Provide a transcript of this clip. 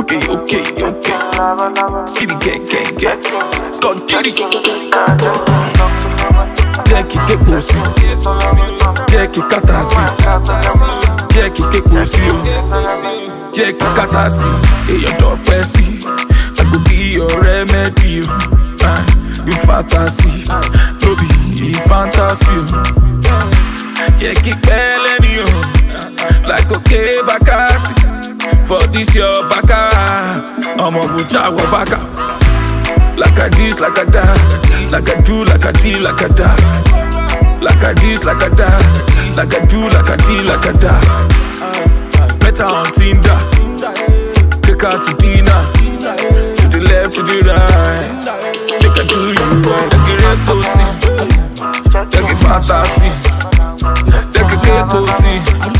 Okay, okay, okay. Skitty gang, gang, gang. Scott Giddy. Jẹ́ kí képo sí. Jẹ́ kí kàtà sí. Jẹ́ kí képo sí o. Jẹ́ kí kàtà sí. Èèyàn. I go be your remedy. Ah, You fantasy. No be fantasy o. Jẹ́ kí pẹ́lẹ́. Like okay Bakasi. For this your baka. Ọmọ Bùjá wọ baka. Like a this, like a that. Like a do, like a tea, like a that. Like a this, like a that. Like a do, like a tea, like a that. Better on Tinder. Take her to dinner. To the left, to the right. Take her do you right. Take it cozy. Take it fantasy. Take it cozy.